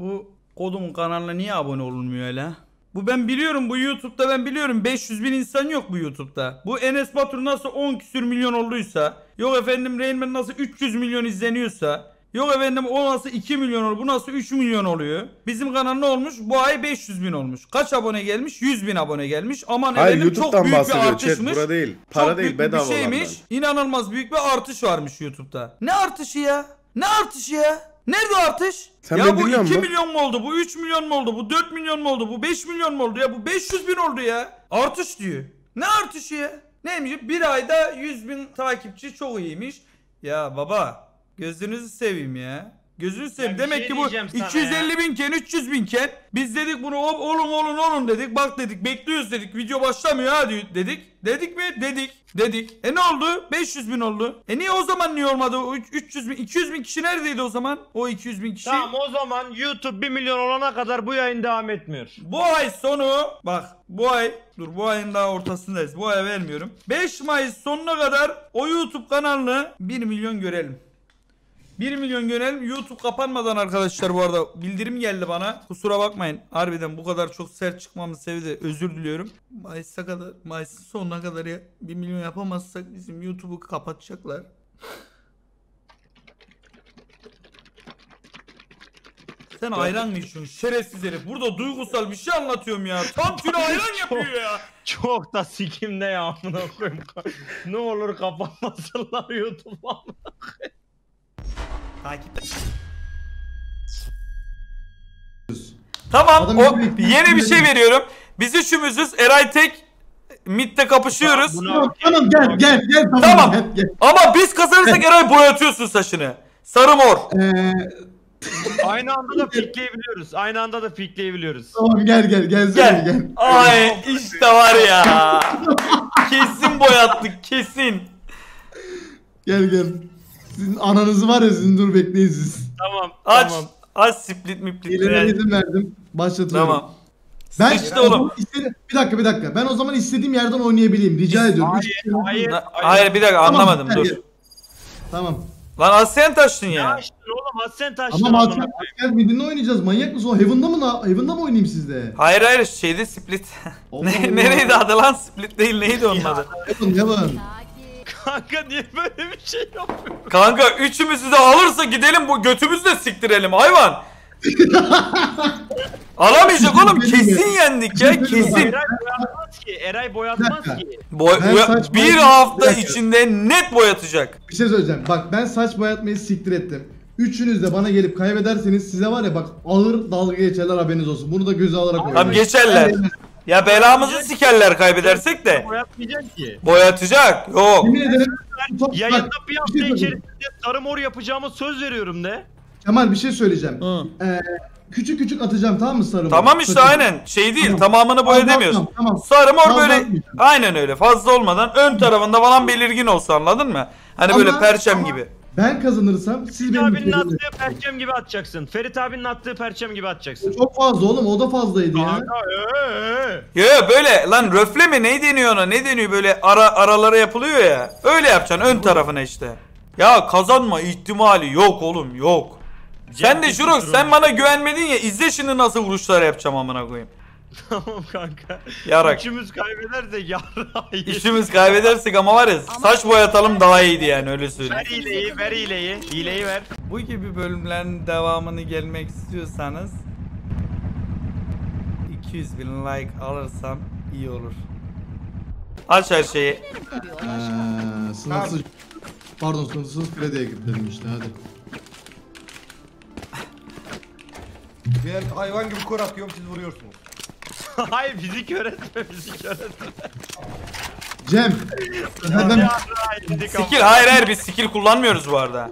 Bu kodumun kanalına niye abone olunmuyor öyle? Bu ben biliyorum bu YouTube'da ben biliyorum 500 bin insan yok bu YouTube'da. Bu Enes Batur nasıl 10 küsür milyon olduysa. Yok efendim Rainman nasıl 300 milyon izleniyorsa. Yok efendim o nasıl 2 milyon oluyor bu nasıl 3 milyon oluyor. Bizim kanal ne olmuş bu ay 500 bin olmuş. Kaç abone gelmiş 100 bin abone gelmiş. Aman Hayır efendim çok YouTube'dan büyük bir chat. artışmış. Bura değil. Para Çok değil büyük bedava bir şeymiş. olandan. İnanılmaz büyük bir artış varmış YouTube'da. Ne artışı ya? Ne artışı ya? Nerede artış? Sen ya bu dinliyor 2 musun? milyon mu oldu? Bu 3 milyon mu oldu? Bu 4 milyon mu oldu? Bu 5 milyon mu oldu ya? Bu 500 bin oldu ya. Artış diyor. Ne artışı ya? Neymiş? Bir ayda 100 bin takipçi çok iyiymiş. Ya baba gözünüzü seveyim ya. Gözünü seveyim. Bir Demek şey ki bu diyeceğim sana 250 ya. binken 300 binken biz dedik bunu ol- olun olun olun dedik. Bak dedik bekliyoruz dedik. Video başlamıyor ha diyor- dedik. Dedik mi? Dedik. Dedik. E ne oldu? 500 bin oldu. E niye o zaman niye olmadı? O üç- 300 bin 200 bin kişi neredeydi o zaman? O 200 bin kişi. Tamam o zaman YouTube 1 milyon olana kadar bu yayın devam etmiyor. Bu ay sonu bak bu ay dur bu ayın daha ortasındayız. Bu ay vermiyorum. 5 Mayıs sonuna kadar o YouTube kanalını 1 milyon görelim. 1 milyon görelim. YouTube kapanmadan arkadaşlar bu arada bildirim geldi bana. Kusura bakmayın. Harbiden bu kadar çok sert çıkmamın sebebi de özür diliyorum. Mayıs'a kadar Mayıs'ın sonuna kadar ya 1 milyon yapamazsak bizim YouTube'u kapatacaklar. Sen ayran mı içiyorsun şerefsiz herif? Burada duygusal bir şey anlatıyorum ya. Tam tüne ayran yapıyor ya. Çok da sikimde ya amına koyayım. ne olur kapatmasınlar YouTube'u. Takip Tamam Adam o bir- yeni bir şey veriyorum. Biz üçümüzüz Eray tek midde kapışıyoruz. Bunu- Tamam tamam gel gel gel tamam, Tamam. gel gel. Ama biz kazanırsak Eray boyatıyorsun saçını. Sarı mor. Ee, Aynı anda da pikleyebiliyoruz. Aynı anda da pikleyebiliyoruz. tamam gel gel gel Gel. gel. gel. Ay işte var ya. kesin boyattık kesin. Gel gel. Sizin ananızı var ya sizin dur bekleyin siz. Tamam. Aç. Tamam. Aç split miplit. İlerine Yani. izin verdim. Başlatıyorum. Tamam. Ben İşte oğlum. istedi- bir dakika bir dakika. Ben o zaman istediğim yerden oynayabileyim. Rica ediyorum. Üç kişi- Hayır. Na- Hayır bir dakika Tamam, anlamadım dur. gel. Tamam. Lan Aslen taştın Ya ya. açtın oğlum Hasan taştın. Ama amına gel midinle oynayacağız. Manyak mısın? O Heaven'da mı? na- Heaven'da mı oynayayım sizde? Hayır hayır şeyde split. Allah ne, nereydi adı lan split değil neydi onun adı? Heaven Heaven. Kanka niye böyle bir şey yapıyorsun? Kanka üçümüzü de alırsa gidelim bu götümüzü de siktirelim hayvan. Alamayacak oğlum kesin yendik ya kesin. Eray boyatmaz ki. Eray boyatmaz ki. Boy, Ben boya- bir hafta dakika. içinde net boyatacak. Bir şey söyleyeceğim. Bak ben saç boyatmayı siktir ettim. Üçünüz de bana gelip kaybederseniz size var ya bak ağır dalga geçerler haberiniz olsun. Bunu da göze alarak oynayın. Tam geçerler. Ya belamızı sikerler kaybedersek de. Boyatmayacaksın ki. Boyatacak. Yok. Yemin ederim. Yayında bir hafta şey içerisinde sarı mor yapacağıma söz veriyorum de. Kemal bir şey söyleyeceğim. Hı. Ee, küçük küçük atacağım tamam mı sarı? Tamam işte Saçı. aynen. Şey değil Tamam. tamamını boya Tamam, demiyorsun. tamam, tamam. Sarı mor Tamam, böyle aynen öyle fazla olmadan ön tarafında falan belirgin olsa anladın mı? Hani böyle Ama- perçem ama- gibi. Ben kazanırsam siz Ferit benim abinin attığı perçem gibi atacaksın. Ferit abinin attığı perçem gibi atacaksın. Çok fazla oğlum o da fazlaydı ya. Kanka. Yo yo böyle lan röfle mi ne deniyor ona ne deniyor böyle ara aralara yapılıyor ya. Öyle yapacaksın ön tarafına işte. Ya kazanma ihtimali yok oğlum yok. Sen de Jurox sen bana güvenmedin ya izle şimdi nasıl vuruşlar yapacağım amına koyayım. Tamam kanka. Yarak. Üçümüz kaybedersek yarrayı. İşimiz kaybedersek ama var ya saç boyatalım daha iyiydi yani öyle söyleyeyim. Ver hileyi, ver hileyi. Hileyi ver. Bu gibi bölümlerin devamını gelmek istiyorsanız 200 bin like alırsam iyi olur. Aç her şeyi. Ee, sınırsız... Pardon sınırsız Freddy'ye dedim işte hadi. Ben hayvan gibi kor atıyorum siz vuruyorsunuz. Hayır bizi kör etme, bizi kör etme. Cem. Ama. Skill hayır hayır biz skill kullanmıyoruz bu arada.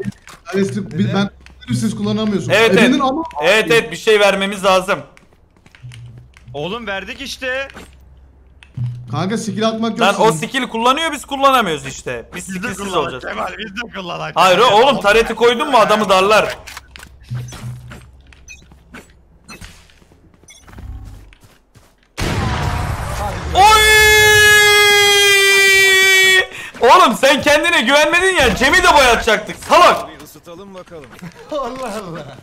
bir bir- ben siz kullanamıyorsunuz. Evet, evet. Ebenin ama Evet evet bir şey vermemiz lazım. Oğlum verdik işte. kanka skill atmak yok. Lan o sizin. skill kullanıyor biz kullanamıyoruz işte. Biz Biz de skillsiz olacağız. Kemal biz de kullanak. Hayır oğlum tareti koydun mu adamı darlar. Sen kendine güvenmedin ya Cem'i de boyatacaktık salak. Allah Allah.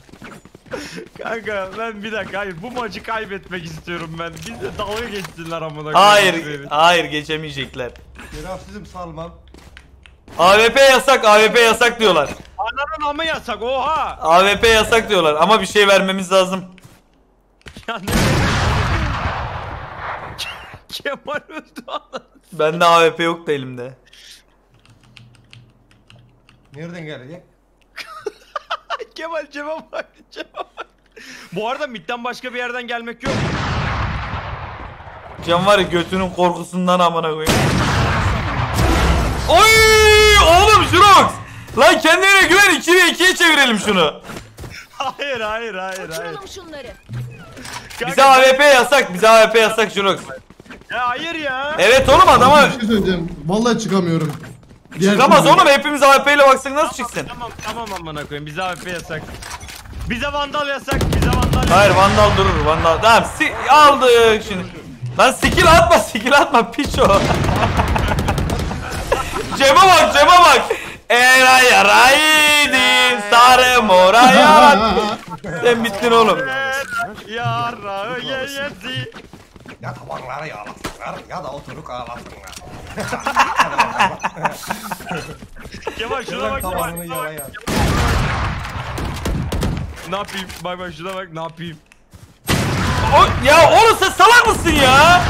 Kanka ben bir dakika hayır bu maçı kaybetmek istiyorum ben. Biz de dalga geçsinler amına koyayım. Hayır, hayır geçemeyecekler. Şerefsizim salmam. AWP yasak, AWP yasak diyorlar. Ananın amı yasak oha. AWP yasak diyorlar ama bir şey vermemiz lazım. Ya ne? Kemal öldü anasını. Bende AWP yok da elimde. Nereden gelecek? Kemal cebe bak cebe bak. Bu arada midden başka bir yerden gelmek yok. Can var ya götünün korkusundan amına koyayım. Oy! Oğlum Jurox! Lan kendine güven 2'ye 2'ye çevirelim şunu. Hayır hayır hayır hayır. Uçuralım şunları. Bize AWP yasak, bize AWP yasak Jurox. Ya hayır ya. Evet oğlum adama Bir şey söyleyeceğim. Vallahi çıkamıyorum. Diğer çıkamaz oğlum hepimiz AWP ile baksak nasıl çıksın? Tamam tamam amına koyayım. Bize AWP yasak. Bize vandal yasak. Bize vandal yasak. Hayır vandal durur vandal. Tamam si aldık şimdi. Lan skill atma skill atma piç o. cebe bak cebe bak. Era yaraydı sarı mora yarattı. Sen bittin oğlum. Yara yeyesi. Ya tabanları yağlasınlar ya da oturup ağlasınlar. Kemal şuna bak Kemal. tabanını yala ya. Ne yapayım? Bak bak şuna bak ne yapayım? O, ya oğlum sen salak mısın ya?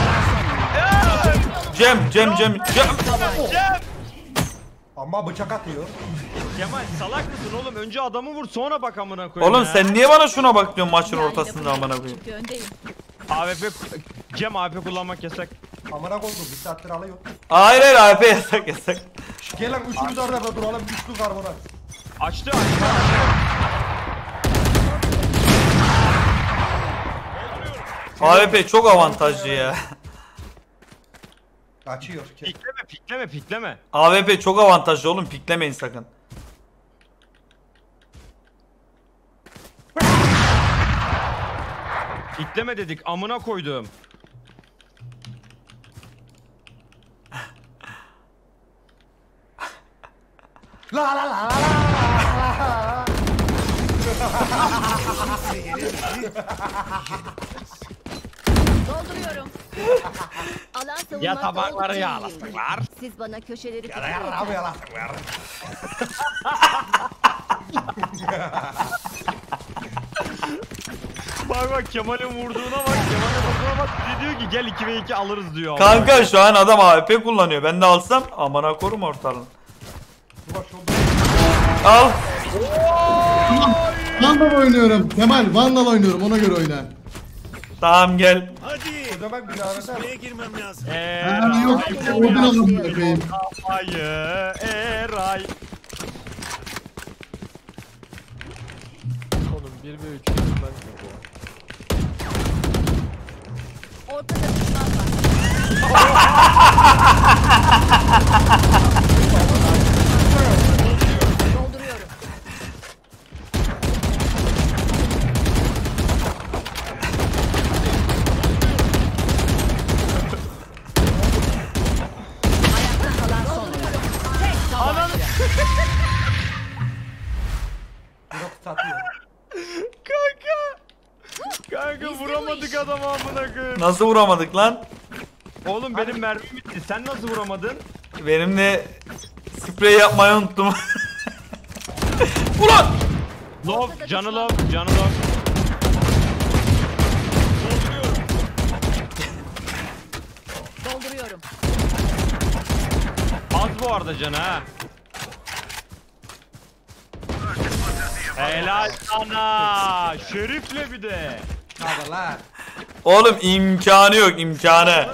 Cem Cem Cem Cem. Cem! Ama bıçak atıyor. Kemal salak mısın oğlum? Önce adamı vur sonra bak amına koyayım Oğlum ya. sen niye bana şuna bak diyorsun maçın ortasında amına koyayım. Çünkü öndeyim. AWP Cem AWP kullanmak yasak. Amına koydum bir saattir alıyor. Hayır hayır AWP yasak yasak. Şş, Gelin üçümüz orada duralım üçlü karbonat. Açtı açtı. AWP çok avantajlı ya. Açıyor. Kes. Pikleme pikleme pikleme. AWP çok avantajlı oğlum piklemeyin sakın. Pikleme dedik amına koydum. La la la la la. Dolduruyorum. Alan savunmakta Ya tabakları yağlasınlar. Siz bana köşeleri Ya da ya da tutun. yalasınlar. Bak bak Kemal'in vurduğuna bak Kemal'in vurduğuna bak. Bir diyor ki gel 2 ve 2 alırız diyor. Kanka şu an adam AWP kullanıyor. Ben de alsam amına korum ortalığını. Al. Vandal oynuyorum. Kemal Vandal oynuyorum ona göre oyna. Tamam gel. O zaman bir daha mesela. Eee Ha, yok Odin alın bakayım. Hayır Eray. Ortada düşman var. Dolduruyorum. Ayakta kalan son. Tek tabanca. Burak satıyor. Kanka. Kanka vuramadık adamı amına koyayım. Nasıl vuramadık lan? Oğlum benim mermim bitti. Sen nasıl vuramadın? Benim de sprey yapmayı unuttum. Ulan! Love, canı love, canı love. Dolduruyorum. Az bu arada canı ha. Helal sana. Şerifle bir de. Hadi lan. Oğlum imkanı yok imkanı.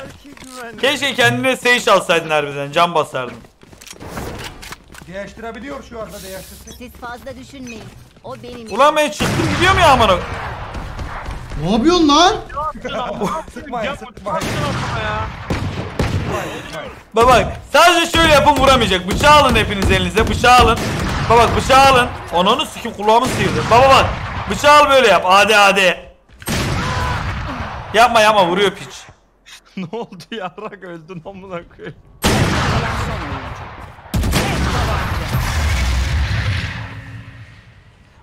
Keşke. Kendine Sage alsaydın harbiden can basardın. Değiştirebiliyor şu anda değiştirsin. Siz fazla düşünmeyin. O benim. Ulan ben çıktım gidiyor mu ya amına? Ne yapıyorsun lan? Sıkmayın sıkmayın. Bak bak sadece şöyle yapın vuramayacak. Bıçağı alın hepiniz elinize bıçağı alın. Bak bak bıçağı alın. Onu sikim kulağımı sıyırdı. Baba bak bıçağı al böyle yap. Hadi hadi. Yapma yapma vuruyor piç. ne oldu yarrak öldün amına koyayım.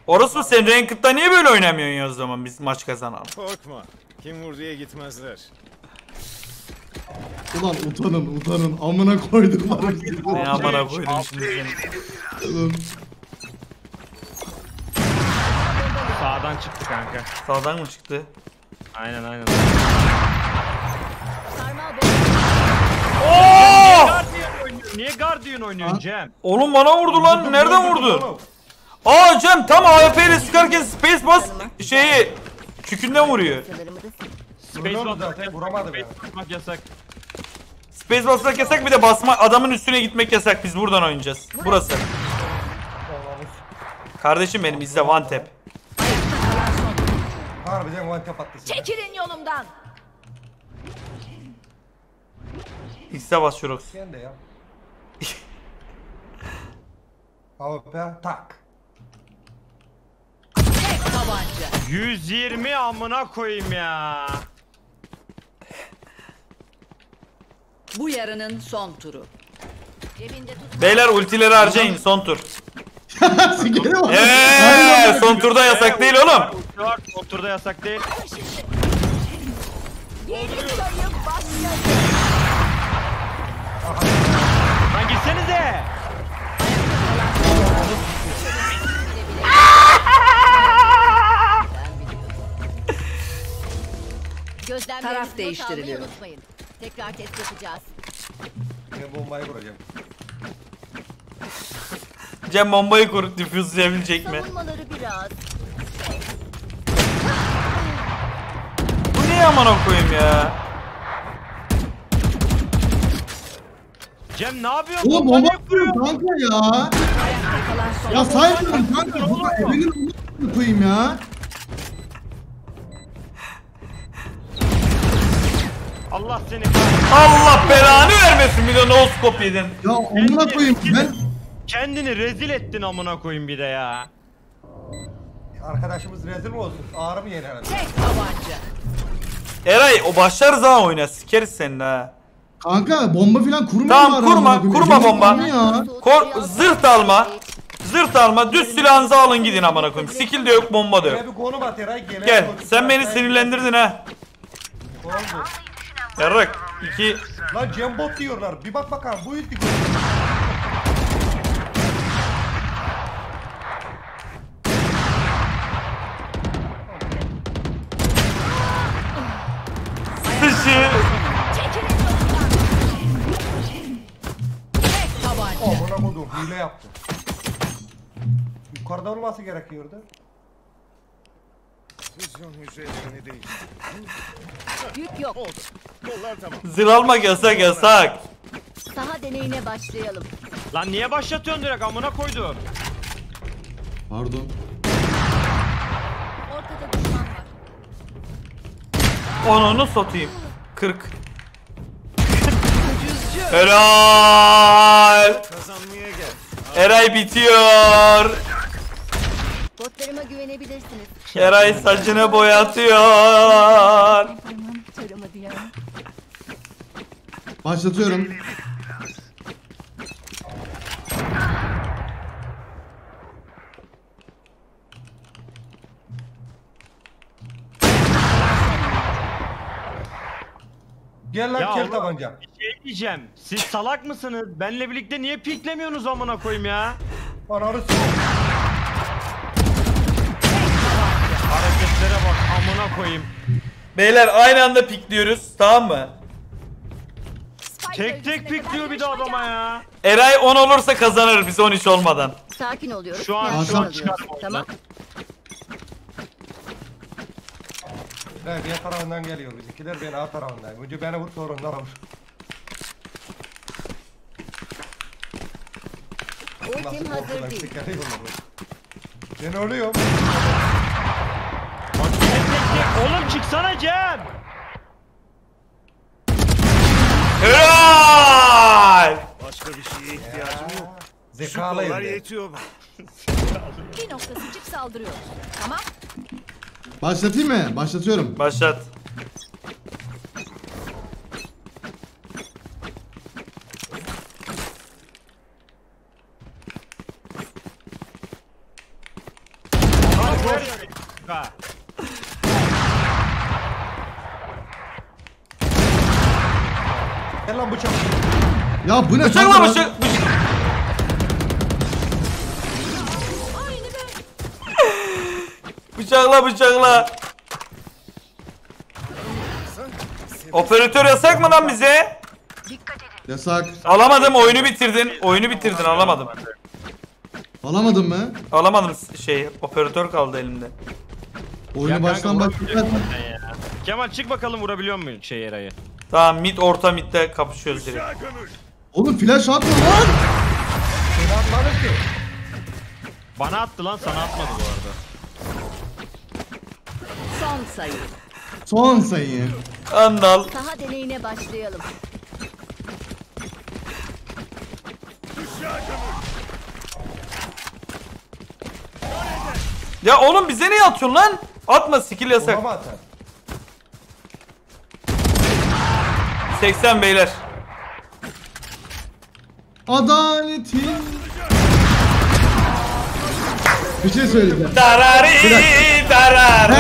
Orası sen Ranked'da niye böyle oynamıyorsun ya o zaman biz maç kazanalım. Korkma. Kim vurduya gitmezler. Ulan utanın utanın amına koyduklarım sizi. Ne amına koydum şimdi seni. Sağdan çıktı kanka. Sağdan mı çıktı? Aynen aynen. Oo! Niye Guardian oynuyorsun Cem? Oğlum bana vurdu lan. Nereden vurdu? Aa Cem tam AWP ile sıkarken space bas şeyi kükünden vuruyor. Space Vuramadı basmak zaten, vuramadım Space basmak yasak. Space basmak yasak bir de basma adamın üstüne gitmek yasak. Biz buradan oynayacağız. Burası. Kardeşim benim izle one tap. Harbiden Antep atlısı. Çekilin yolumdan. X'e basıyoruz. Sen de yap. AWP tak. Tek tabanca. 120 amına koyayım ya. Bu yarının son turu. Beyler ultileri harcayın son tur. Sigara var. Eee son turda yasak değil oğlum. 4 Turda yasak değil. Lan gitsenize. Taraf değiştiriliyor. unutmayın. Tekrar test yapacağız. Yine bombayı vuracağım. Cem bombayı kur difüzleyebilecek mi? Savunmaları biraz. Amına koyayım ya? Cem ne yapıyorsun? Oğlum Bomba kuruyor kanka ya. Ya saymıyorum kanka. Bu evinin onu koyayım ya. Allah seni. Allah belanı vermesin bir de no scope yedin. Ya amına koyayım ben. Kendini rezil ettin amına koyayım bir de ya. Arkadaşımız rezil mi olsun? Ağrı mı yer herhalde? Tek tabanca. Eray o başlarız ha oyuna sikeriz seni de ha. Kanka bomba falan kurma Tamam, kurma, kurma bomba. Kor zırt alma. Zırt alma düz silahınızı alın gidin amına koyayım. Skill de yok bomba da yok. Gel sen beni sinirlendirdin ha. Yarrak. iki Lan Cembot diyorlar. Bir bak bakalım bu ilk yaptı. Yukarıda olması gerekiyordu. Füzyon hücrelerini değiştir. Yük yok. Kollar tamam. Zil almak yasak yasak. Saha deneyine başlayalım. Lan niye başlatıyorsun direkt amına koydu? Pardon. Ortada düşman var. Onunu satayım. 40. Helal. Kazanmaya gel. Eray bitiyor. Botlarıma güvenebilirsiniz. Eray saçını boyatıyor. Başlatıyorum. Gel lan Ya kel oğlum. tabanca. Bir şey diyeceğim. Siz salak mısınız? Benle birlikte niye piklemiyorsunuz amına koyayım ya? Ananı s***. Hareketlere bak amına koyayım. Beyler aynı anda pikliyoruz tamam mı? Tek tek pikliyor bir de adama ya. Eray 10 olursa kazanır biz 13 olmadan. Sakin oluyoruz. Şu an- şu an çıkarma Tamam. Ben B tarafından geliyor bizimkiler ben A tarafından. Önce beni vur sonra onlara vur. Ultim hazır değil. Ben ölüyorum. Oğlum çıksana Cem. Helal. Başka bir şeye ihtiyacım yok. Zekalıyım ben. yetiyor. Bir noktasıcık saldırıyoruz. Tamam. Başlatayım mı? Başlatıyorum. Başlat. Gel lan bıçak. Ya bu ne? Bıçak lan bıçak. Bıçakla bıçakla. Operatör yasak mı lan bize? Yasak. Alamadım oyunu bitirdin. Oyunu bitirdin alamadım. Alamadın mı? Alamadım şey operatör kaldı elimde. Oyunu Ya kanka, baştan ya? Kemal çık bakalım vurabiliyor musun şey Eray'ı? Tamam mid orta midde kapışıyoruz direkt. Oğlum flash atma lan. Bana attı lan sana atmadı bu arada. Son sayı. Son sayı. Andal. Saha deneyine başlayalım. Ya oğlum bize niye atıyorsun lan? Atma skill yasak. Baba atar. 80 beyler. Adaletin. Bir şey söyleyeceğim. Darari dararara Ben rara.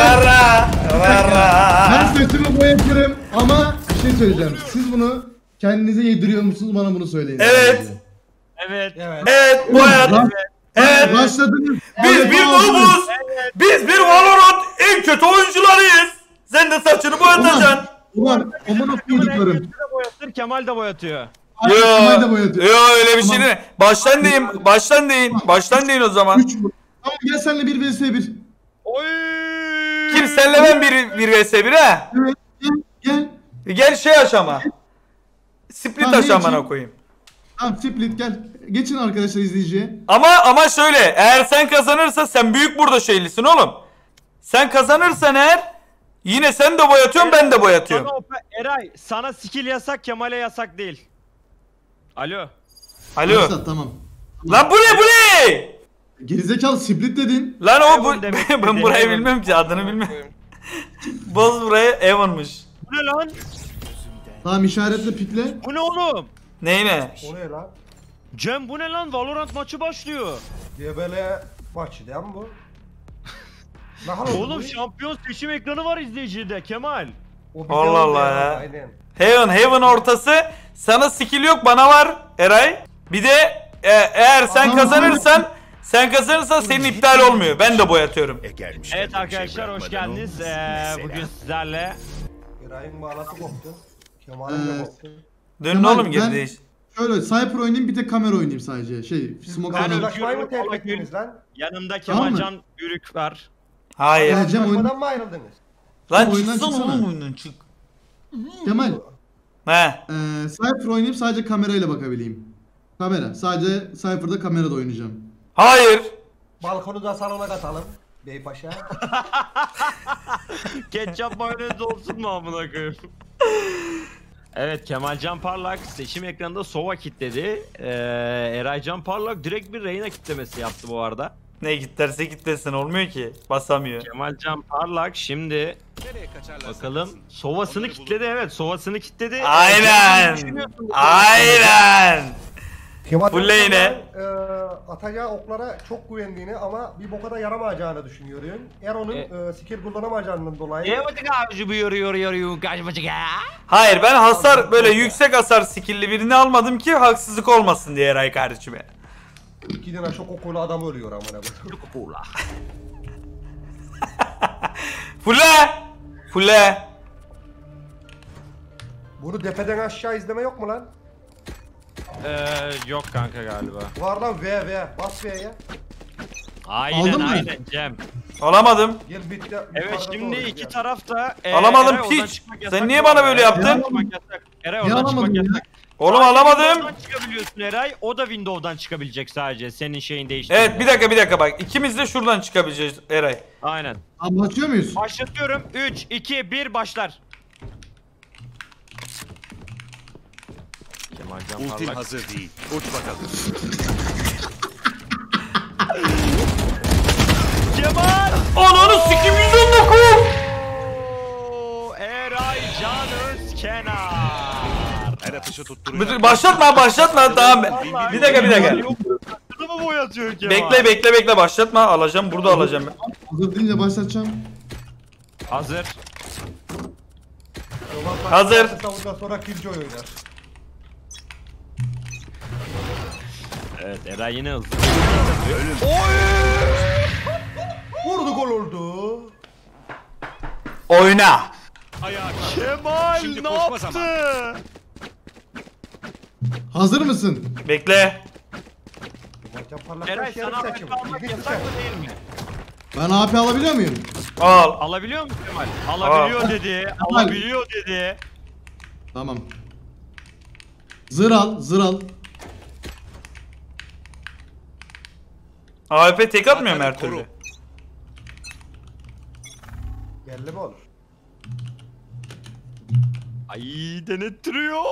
saçımı boyatırım ama bir şey söyleyeceğim. Siz bunu kendinize yediriyor musunuz bana bunu söyleyin. Evet. Evet. Evet. Evet boyat. Evet. Başladınız. Biz bir noobuz. Biz bir Valorant en kötü oyuncularıyız. Sen de saçını boyatacaksın. Kemal koyduklarım. de boyatır, Kemal de boyatıyor. Ay, Kemal de boyatıyor. Yo öyle bir şey değil. Baştan deyin. Baştan deyin. Baştan deyin o zaman. 3 bu. Tamam gel senle 1 vs 1. Oy! Kim senle ben bir, bir vs 1 ha? Evet gel gel. Gel şey aç ama. Split Tamam, için? koyayım. Tamam split gel. Geçin arkadaşlar izleyiciye. Ama ama şöyle eğer sen kazanırsa sen büyük burada şeylisin oğlum. Sen kazanırsan eğer yine sen de boyatıyorsun ben de boyatıyorum. Sana Eray sana skill yasak Kemal'e yasak değil. Alo. Alo. Başlat, tamam. Lan bu ne bu ne? Gerizekalı split dedin. Lan o bu Evan demek ben burayı Evan. bilmem ki adını bilmem. Boz burayı Evan'mış. Bu ne lan? Tamam işaretle pikle. Bu ne oğlum? Neyine? O ne lan? Cem bu ne lan? Valorant maçı başlıyor. Diye böyle maçı değil mi bu? Ne hal oldu Oğlum bu? şampiyon seçim ekranı var izleyicide Kemal. O Allah oldu Allah ya. Aynen. Heaven Heaven ortası. Sana skill yok bana var Eray. Bir de e, eğer sen Aa. kazanırsan sen kazanırsan senin iptal olmuyor. Ben de boyatıyorum. E Evet şey arkadaşlar hoş geldiniz. Ee, bugün sizlerle İbrahim bağlası koptu. Kemal'in de Ee, koptu. Dönün Kemal, oğlum geri ben- değiş. Şöyle sniper oynayayım bir tek kamera oynayayım sadece. Şey smoke Ben alayım. öyle- Uzlaşmayı mı terk ettiniz lan? yanımda Tamam mı? Kemalcan Ürük var. Hayır. Cem oyun- mı ayrıldınız? Lan oyundan çıksana çıksana. oğlum oyundan çık. Kemal He. ee, sniper oynayayım sadece kamerayla bakabileyim. Kamera. Sadece sniper'da kamerada oynayacağım. Hayır. Balkonu da salona katalım. Beypaşa. Ketçap mayonez olsun mu amına koyayım? Evet Kemalcan Parlak seçim ekranında Sova kitledi. Ee, Eraycan Parlak direkt bir Reyna kitlemesi yaptı bu arada. Ne git derse git desin olmuyor ki. Basamıyor. Kemalcan Parlak şimdi bakalım Sova'sını kitledi evet Sova'sını kitledi. Aynen. Aynen. Kemal Bu lehine. e, atacağı oklara çok güvendiğini ama bir boka da yaramayacağını düşünüyorum. Eron'un E- e, skill kullanamayacağından dolayı. Ne yapacak abi bu yoruyor yoruyor kaç bacak ya? Hayır ben hasar böyle yüksek hasar skill'li birini almadım ki haksızlık olmasın diye Eray kardeşime. İki tane şok okulu adam ölüyor amına koyayım. Pula. Fule. Fule. Bunu depeden aşağı izleme yok mu lan? Ee, yok kanka galiba. Var lan V V. Bas V'ye. Aynen Aldın mı? aynen Cem. Alamadım. Gel bitti. Evet yukarıda şimdi doğru iki gel. taraf da e, Alamadım, Eray, piç. oradan çıkmak yasak Sen niye bu bana arada. böyle Eray, yaptın? oradan çıkmak yasak. Eray Niye oradan çıkmak alamadın ya? yasak. Oğlum Sadece alamadım. Windows'dan çıkabiliyorsun Eray. O da Windows'dan çıkabilecek sadece. Senin şeyin değişti. Evet bir dakika bir dakika bak. İkimiz de şuradan çıkabileceğiz Eray. Aynen. Abi açıyor muyuz? Başlatıyorum. 3, 2, 1 başlar. Kemalcan Ultim Parlak. hazır değil. Uç bakalım. Kemal! Ananı sikim 119. Oo, Eray Can Özkenar. Her atışı tutturuyor. Bir- Başlatma başlatma tamam. Vallahi Bir dakika bir dakika. Yok, Saçını mı boyatıyor Kemal? Bekle bekle bekle başlatma alacağım burada alacağım ben. Hazır deyince başlatacağım. Hazır. Hazır. Sonra Killjoy oynar. Evet Eray yine hızlı. Vurdu gol oldu. Oyna. Ayağa kalk. Kemal Şimdi ne koşma yaptı? zamanı. Hazır mısın? Bekle. Eray sana. AWP almak yasak mı değil mi? Ben AP alabiliyor muyum? Al. Alabiliyor musun Kemal? Alabiliyor dedi. Alabiliyor dedi. Tamam. Zır al, zır al. AWP tek atmıyor mu her türlü? Belli mi olur? Ay denettiriyor.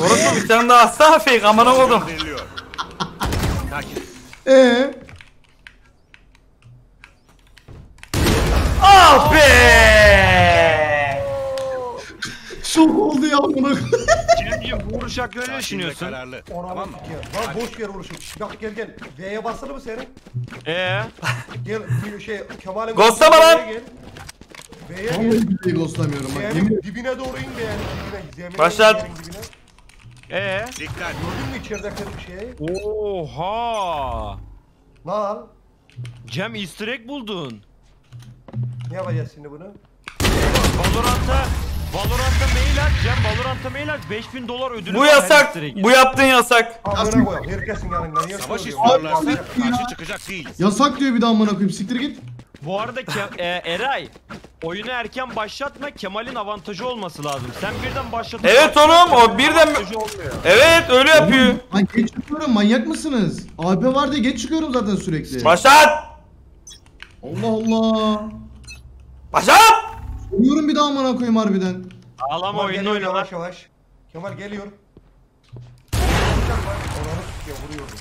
Orası bir tane daha atsana fake amına koydum. Gönderiliyor. Takip. Ee, Ah be! Şok oldu ya bunu. Cemciğim vuruş hakkında ne düşünüyorsun? kararlı. Tamam mı? Lan boş yer vuruşum. Bak gel gel. V'ye basılı mı senin? Ee, Gel bir şey Kemal'in Ghostlama lan! V'ye gel. Vallahi ghostlamıyorum bak. Yemin dibine doğru in be yani dibine. Zemine Başlat. in, yerin dibine. ee. Dikkat. Gördün mü içerideki şeyi? Oha. Lan. Cem easter egg buldun. Ne yapacağız şimdi bunu? Valorant'a Valorant'a mail at Cem Valorant'a mail at 5000 dolar ödülü Bu var yasak. egg'in. Bu yaptığın yasak. Amına koyalım. Herkesin yanında. Niye Savaş söylüyorsun? istiyorlarsa karşı çıkacak değiliz. Yasak diyor bir daha amına koyayım. Siktir git. Bu arada Ke- e, Eray oyunu erken başlatma Kemal'in avantajı olması lazım. Sen birden başlatın. Evet oğlum, o birden- avantajı olmuyor. Evet öyle yapıyor. Lan geç çıkıyorum manyak mısınız? AP var diye geç çıkıyorum zaten sürekli. Başlat. Allah Allah. Başlat. Uyuyorum bir daha amına koyayım harbiden. Ağlama oyunu oyna lan. yavaş yavaş. Kemal geliyor. Onları tutuyor vuruyorum.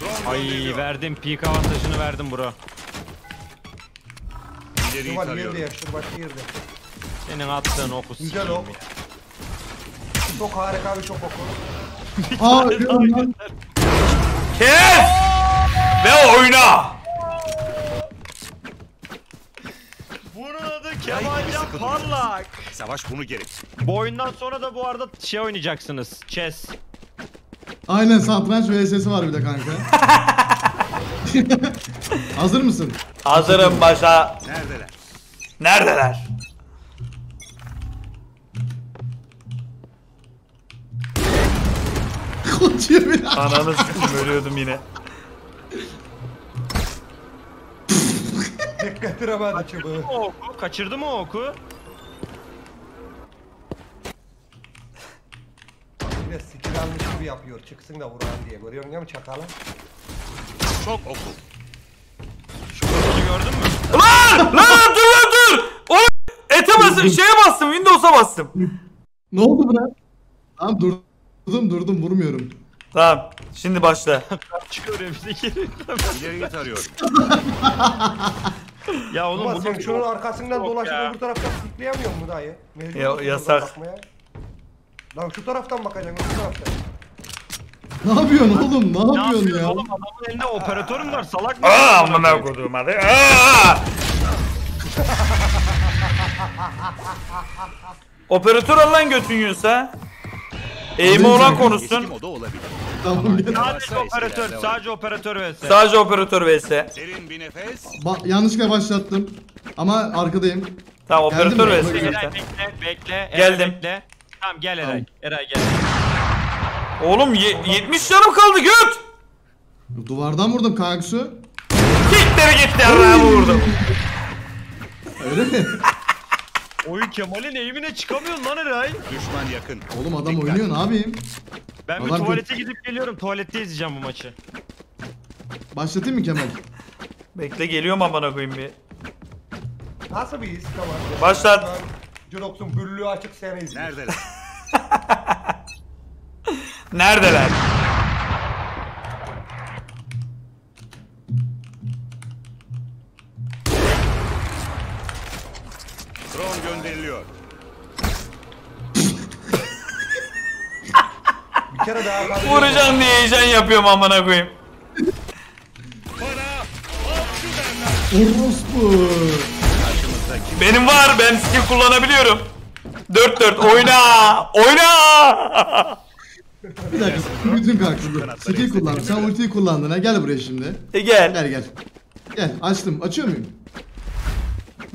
Drone Ay verdim peak avantajını verdim bro. İleriyi Kemal yerde tarıyorum. başka yerde. Senin attığın oku Güzel sikeyim ya. Çok harika bir çok oku. Aa ölüyorum lan. Kes. Ve oyna. Adı Kemalcan Parlak. Savaş bunu gerek. Bu oyundan sonra da bu arada şey oynayacaksınız. Chess. Aynen satranç VS'si var bir de kanka. Hazır mısın? Hazırım başa. Neredeler? Neredeler? Koçuyor bir. Ananı sikim ölüyordum yine. Bekletiremedi çubuğu. O oku, kaçırdı mı o oku? Bir de skill almış gibi yapıyor. Çıksın da vuran diye. Görüyorsun değil mi çakalı? Çok oku. Şu oku gördün mü? Lan! Lan dur lan dur! Oğlum ete bastım, şeye bastım, Windows'a bastım. Ne oldu buna? Tamam dur- durdum durdum vurmuyorum. Tamam, şimdi başla. Çıkıyor bize geri. İleriyi tarıyorum. ya oğlum Ama sen şunun arkasından dolaşıp öbür taraftan sikleyemiyor mu dayı? Mecbur Ya- musun buradan yasak. bakmaya? Lan şu taraftan bakacaksın öbür taraftan. Ne yapıyorsun oğlum? Ne Ne yapıyorsun yapıyorsun ya? oğlum adamın elinde operatör mü var salak mı? Aa amına koduğum hadi. Aa! Operatör olan götün yiyorsa. Eğimi olan Eski konuşsun. moda olabilir. Tamam. Sadece operatör, sadece operatör vs. Sadece operatör vs. Derin bir nefes. Ba- yanlışlıkla başlattım. Ama arkadayım. Tamam Geldim operatör mi? vs Eray zaten. bekle, bekle. Eray Geldim. Bekle. Tamam gel Eray. Eray gel. Oğlum ye- 70 canım kaldı göt. Duvardan vurdum kanksu. Kickleri gitti Allah'a vurdum. Öyle mi? Oyun Kemal'in eğimine çıkamıyorsun lan Eray. Düşman yakın. Oğlum adam Dikkat. oynuyor ne yapayım? Ben bir Adam tuvalete gidip geliyorum. Tuvalette izleyeceğim bu maçı. Başlatayım mı Kemal? Bekle geliyorum amına koyayım bir. Nasıl bir his Kemal? Başlat. Jurox'un büllüğü açık seni izliyor. Neredeler? Neredeler? Drone gönderiliyor. Bir kere daha kalıyor. Vuracağım diye heyecan yapıyorum amına koyayım. Orospu. Benim var ben skill kullanabiliyorum. 4-4 oyna! Oyna! Bir dakika. Bütün kalksın dur. Skill kullan. Sen ultiyi kullandın ha. Gel buraya şimdi. E gel. Gel gel. Gel açtım. Açıyor muyum?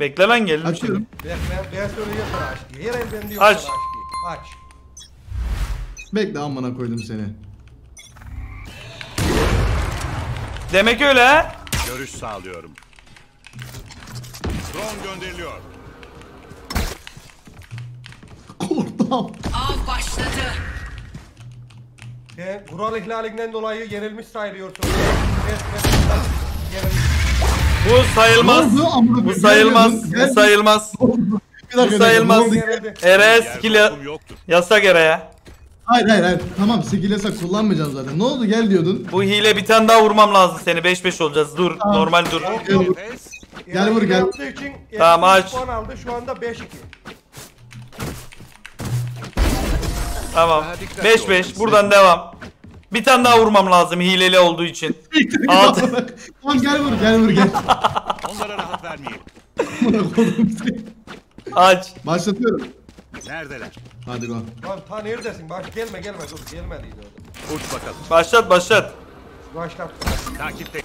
Bekle lan gelin. Açıyorum. Ben, ben, ben söyleyeyim sana aşkı. Her el bende yok Aç. sana aşkı. Aç. Bekle amına koydum seni. Demek öyle ha? Görüş sağlıyorum. Drone gönderiliyor. Korktum. Av başladı. Sen kural ihlalinden dolayı yenilmiş sayılıyorsun. Resmen yenilmiş. Bu sayılmaz. Bu sayılmaz. Bu sayılmaz. Dakika. sayılmaz. Yer skill yasak Eray'a. Hayır hayır hayır. Tamam skill yasak kullanmayacağım zaten. Ne oldu gel diyordun. Bu hile bir tane daha vurmam lazım seni. 5-5 olacağız. Dur. Tamam. Normal dur. Gel. Nefes. Gel vur, gel. İçin Tamam, 53 aç. aldı. Şu anda 5-2. Tamam. Daha dikkatli 5-5. olmalısın. Buradan devam. Bir tane daha vurmam lazım hileli olduğu için. Altı. Tamam gel vur gel vur gel. Onlara rahat vermeyelim. Aç. Başlatıyorum. Neredeler? Hadi go. Lan ta neredesin? Baş gelme gelme dur gelmediydi orada. Uç bakalım. Başlat başlat. Başlat. Takipte.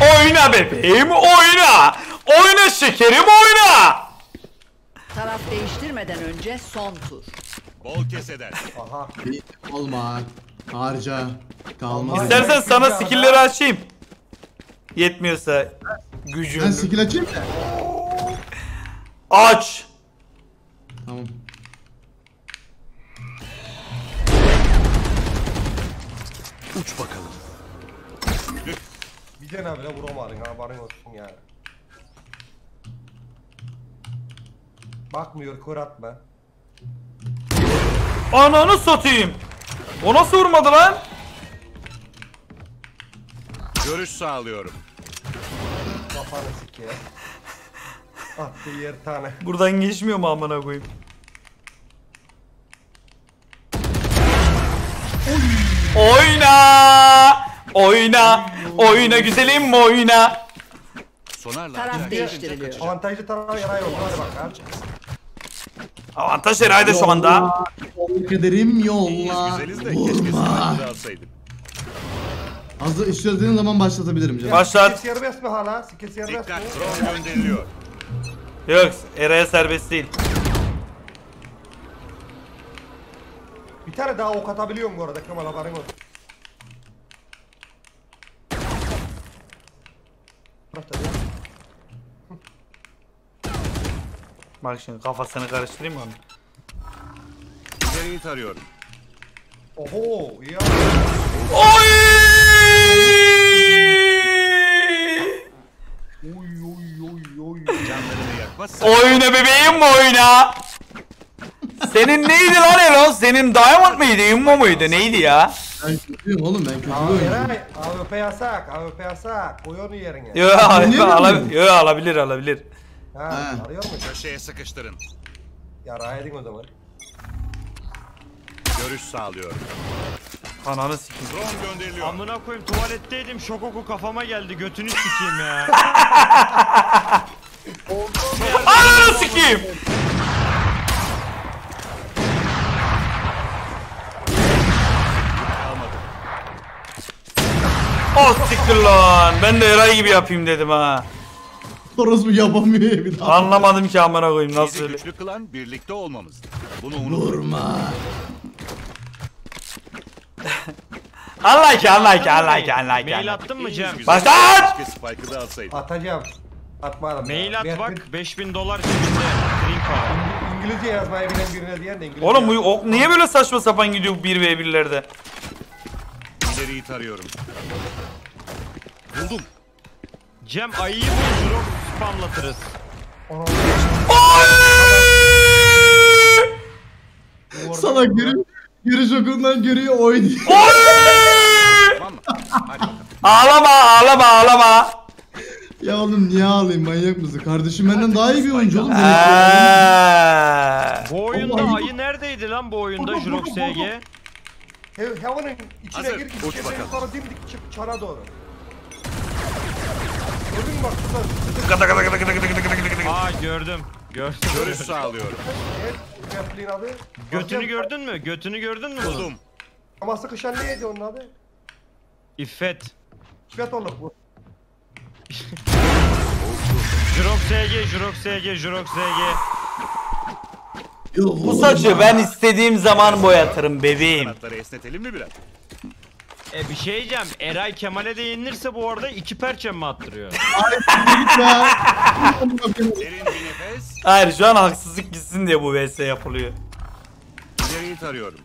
Oyna bebeğim oyna. Oyna şekerim oyna. Taraf değiştirmeden önce son tur. Bol keseden. Aha. Olma. Harca. Kalmaz. İstersen sana skill'leri açayım. Yetmiyorsa gücün. Ben skill açayım mı? Aç. Tamam. Uç bakalım. Bir tane bile vuramadın haberin olsun yani. Bakmıyor kör atma. Ananı satayım. O nasıl vurmadı lan? Görüş sağlıyorum. Kafanı sike. Attı yer tane. Buradan geçmiyor mu amına koyayım? Oyna! Oyna! Oyna güzelim oyna! Sonarla. Taraf değiştiriliyor. Avantajlı taraf yaray oldu hadi bakalım. Avantaj herhalde şu anda. Kaderim İyiyiz yolla. güzeliz de keşke Vurma. silahını. Hazır istediğin zaman başlatabilirim canım. Başlat. Serbest mi hala? Skill serbest mi? Dikkat. Drone gönderiliyor. Yok, Eray'a serbest değil. Bir tane daha ok atabiliyorum bu arada Kemal haberin olsun. Bırak tabii. Bak şimdi kafasını karıştırayım mı onu? İleriyi tarıyorum. Oho abi. Oy! Oy oy oy oy. Canlarını yakmazsa. Oyna bebeğim oyna! Senin neydi lan Elon? Senin Diamond mıydı? Immo muydu? Neydi ya? Ben kötüyüm oğlum ben kötü. Eray AWP yasak AWP yasak. Koy onu yerine. Yo, yo, alabilir, alabilir. Ha, Ha. arıyor mu? Köşeye sıkıştırın. Ya edin o zaman. Görüş sağlıyorum. Ananı sikeyim. Drone gönderiliyor. Amına koyayım tuvaletteydim şok oku kafama geldi götünü sikeyim ya. Ananı sikeyim! Oh siktir lan. Ben de Eray gibi yapayım dedim ha. Orospu yapamıyor ya bir daha. Anlamadım ki amına koyayım nasıl Bizi öyle. güçlü kılan birlikte olmamızdır. Bunu unutma. Vurma. Allah ki Allah ki Allah ki Allah ki. Mail attın mı Cem? Başlat! Keşke Spike'ı da alsaydım. Atacağım. Atmadım. Mail ya. at bak 5000 dolar cebinde. İngilizce yazmayı bilen birine diyen de İngilizce. Oğlum bu yaz. ok niye böyle saçma sapan gidiyor 1v1'lerde? İleriyi tarıyorum. Buldum. Cem ayıyı bul Jurok spamlatırız. Sana geri, geri şokundan görüyor oynuyor. Tamam mı? Hadi bakalım. Ağlama ağlama ağlama. ya oğlum niye ağlayayım manyak mısın? Kardeşim benden daha iyi bir oyuncu oğlum. Eee. Bu oyunda Allah. ayı neredeydi lan bu oyunda Buldum, Jurok buldum, SG? Heaven'ın içine Hazır, gir, uç içine bakalım. sonra dimdik çık çana doğru. Gördün mü bak şurada. Gıdı gıdı gıdı gıdı gıdı gıdı gıdı gıdı. Aa gördüm. Gördüm. Görüş sağlıyorum. Evet. Repliğin adı. Götünü gördün mü? Götünü gördün mü? Buldum. Ama sıkışan neydi onun adı? İffet. Şvet olur bu. Jurok SG, Jurok SG, Jurok SG. Bu saçı ben istediğim zaman boyatırım bebeğim. Kanatları esnetelim mi biraz? E bir şey diyeceğim. Eray Kemal'e de yenilirse bu arada iki perçem mi attırıyor? Derin bir nefes. Hayır şu an haksızlık gitsin diye bu vs yapılıyor. İleriyi tarıyorum.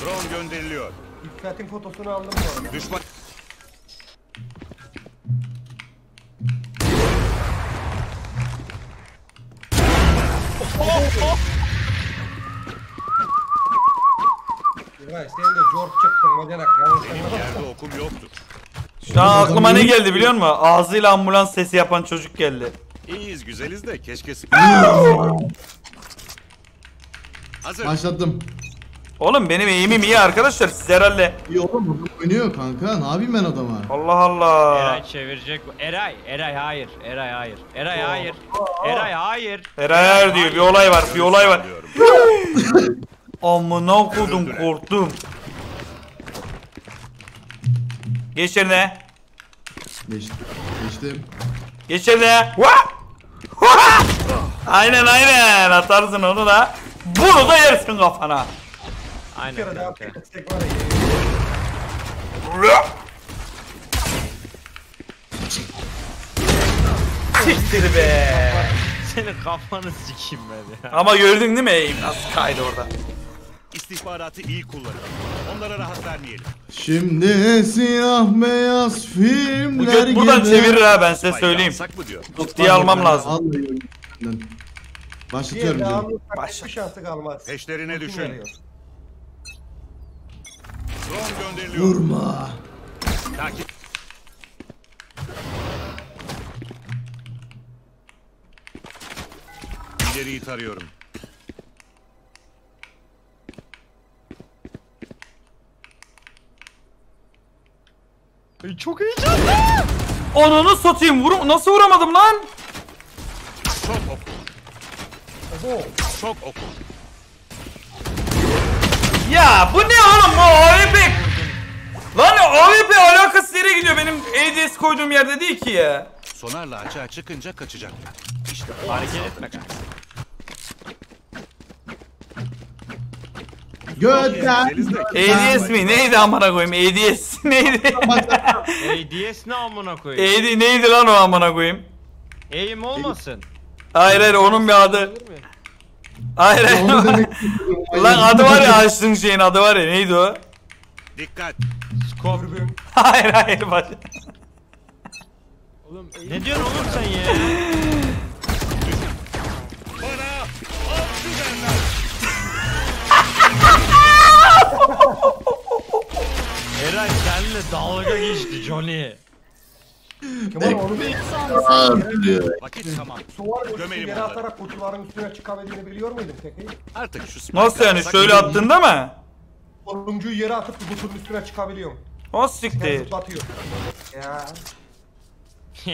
Drone gönderiliyor. İffet'in fotosunu aldım bu arada. Düşman Vay sen de George çıktın bacanak. Benim yerde okum yoktur. Şu an aklıma ne geldi biliyor musun? Ağzıyla ambulans sesi yapan çocuk geldi. İyiyiz güzeliz de keşke. Hazır. Başlattım. Oğlum benim eğimim iyi arkadaşlar siz herhalde. İyi oğlum adam oynuyor kanka. Ne yapayım ben adama? Allah Allah. Eray çevirecek bu. Eray, Eray hayır. Eray hayır. Eray hayır. Eray hayır. Eray hayır diyor bir olay var bir olay var. Amına kodum korktum. Geç yerine. Geçtim. Geçtim. Geç yerine. Aynen aynen atarsın onu da. Bunu da yersin kafana. Aynen. Vah! Siktir be. Senin kafanı sikeyim ben ya. Ama gördün değil mi nasıl kaydı orada. İstihbaratı iyi kullanın. Onlara rahat vermeyelim. Şimdi siyah beyaz Bu filmler göt buradan gibi. çevirir ha ben size söyleyeyim. alsak mı diyor. Tut diye almam lazım. Bir Başlatıyorum canım. alırsak Başla. hiçbir şansı kalmaz. Peşlerine düşün. geliyor. Drone gönderiliyor. Vurma. Takip. İleriyi tarıyorum. Ay, Çok heyecanlı. Onunu satayım vurum nasıl vuramadım lan? Çok oku. Oho. Çok oku. Ya bu ne oğlum AWP? Lan AWP alakasız yere gidiyor benim ADS koyduğum yerde değil ki ya. Sonarla açığa çıkınca kaçacaklar. İşte Hareket etme kanka. Götten. ADS mi? Neydi amına koyayım? ADS neydi? ADS ne amına koyayım? AD neydi lan o amına koyayım? Eğim olmasın. Hayır hayır onun bir adı. Hayır hayır. Lan adı var ya açtığın şeyin adı var ya neydi o? Dikkat. Dürbün. Hayır hayır bak. Ne diyorsun oğlum sen ya? Seninle dalga geçti Johnny. Kemal onu bir Vakit tamam. suvar Gömelim yere onları. atarak kutuların üstüne çıkabildiğini biliyor muydun peki? Artık şu Nasıl yani alsak şöyle mı? attığında mı? Sonuncuyu yere atıp kutunun üstüne çıkabiliyorum. O Sen siktir. zıplatıyor. Ya.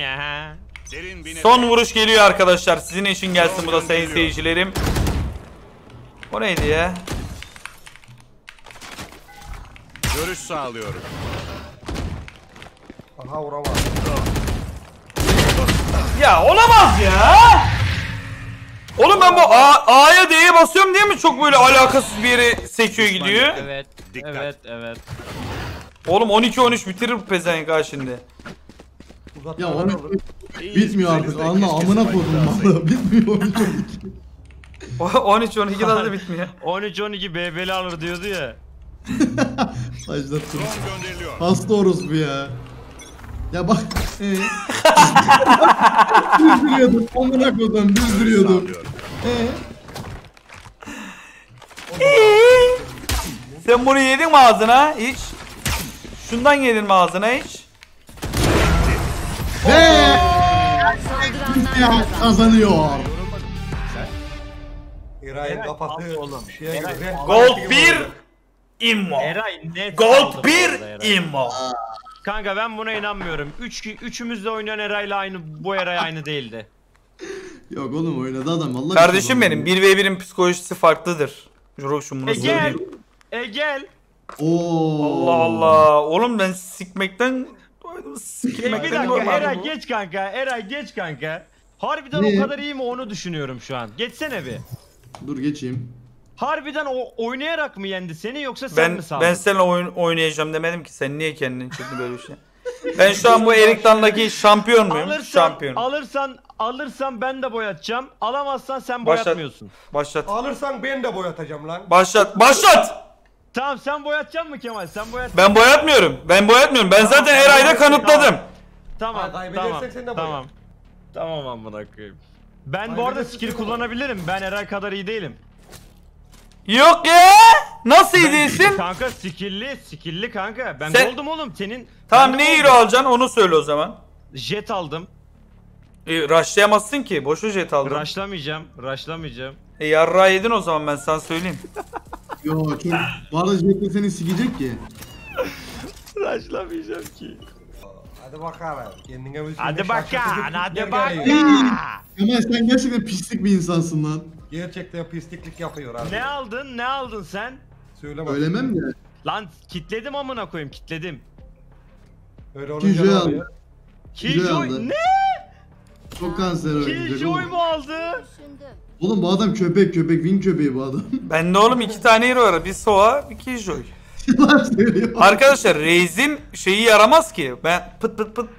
Ya. Derin bir nefes. Son vuruş geliyor arkadaşlar. Sizin için gelsin bu da sayın seyircilerim. O neydi ya? Görüş sağlıyorum. Aha vuramaz. Ya olamaz ya. Oğlum ben bu A- A'ya D'ye basıyorum diye mi çok böyle alakasız bir yere sekiyor gidiyor? Evet. Dikkat. Evet, evet. Oğlum 12-13 bitirir bu pezevenk ha şimdi. Ya Uzatmalar onu olur. İyiyiz, bitmiyor artık. de Anla keşke amına koydum alsaydık. valla. Bitmiyor 13 12. 13-12'den de bitmiyor. 13-12 BB'li alır diyordu ya. Başlattım. Hasta orospu ya. Ya bak. Ee. düzdürüyordum. Amına koydum. Düzdürüyordum. Sağlıyorum. Ee. Sen bunu yedin mi ağzına hiç? Şundan yedin mi ağzına hiç? Ve kazandı. kazanıyor. İray'ın kafası oğlum. Gold gibi 1 olacak. İmmo. Eray net Gold bu 1 arada Eray. immo. Kanka ben buna inanmıyorum. Üç, üçümüz de oynayan Eray'la aynı bu Eray aynı değildi. Yok oğlum oynadı adam Allah Kardeşim benim 1v1'in psikolojisi farklıdır. Jurox'um bunu E gel. E gel. Oo. Allah Allah. Oğlum ben sikmekten E bir sikmekten dakika. Eray geç kanka. Eray geç kanka. Harbiden Ne? o kadar iyi mi onu düşünüyorum şu an. Geçsene bir. Dur geçeyim. Harbiden o oynayarak mı yendi seni yoksa sen Ben mi sandın? ben seninle oyun oynayacağım demedim ki sen niye kendin çıktı böyle bir şey. Ben şu an bu Erik'tandaki şampiyon muyum? alırsan, Şampiyon. alırsan, alırsan ben de boyatacağım. Alamazsan sen Başlat. boyatmıyorsun. Başlat. Alırsan ben de boyatacağım lan. Başlat. Başlat. Tamam sen boyatacaksın mı Kemal? Sen boyat. Ben boyatmıyorum. Ben boyatmıyorum. Ben zaten Eray'da kanıtladım. Tamam, Ha, kaybedersek tamam, sen de tamam. Tamam amına koyayım. Ben bu arada Kaybedersek skill kullanabilirim. Ben Eray kadar iyi değilim. Yok ya. Nasıl değilsin? Kanka skill'li, skill'li kanka. Ben Sen- gold'um oğlum senin. Tamam ne hero alacaksın onu söyle o zaman. Jet aldım. E, rushlayamazsın ki. Boşu jet aldın. Rushlamayacağım, rushlamayacağım. E yarra yedin o zaman ben sana söyleyeyim. Yo çok. Arada Jet seni sikecek ki. Rushlamayacağım ki. Hadi bakalım. Kendine Hadi bir hadi tipler bakan. geliyor. Kemal sen gerçekten pislik bir insansın lan. Gerçekten pisliklik yapıyor abi. Ne aldın, ne aldın sen? Söyleme. Söylemem de. Lan kitledim amına koyayım, kitledim. Öyle olunca Kijoy aldı. oluyor? Killjoy aldı. ne? Çok kanser oynayacak Killjoy oğlum. mu aldı? Oğlum bu adam köpek köpek win köpeği bu adam. Bende oğlum iki tane hero var. Bir Sova, bir Killjoy. Yalan söylüyor. Arkadaşlar Raze'in şeyi yaramaz ki. Ben pıt pıt pıt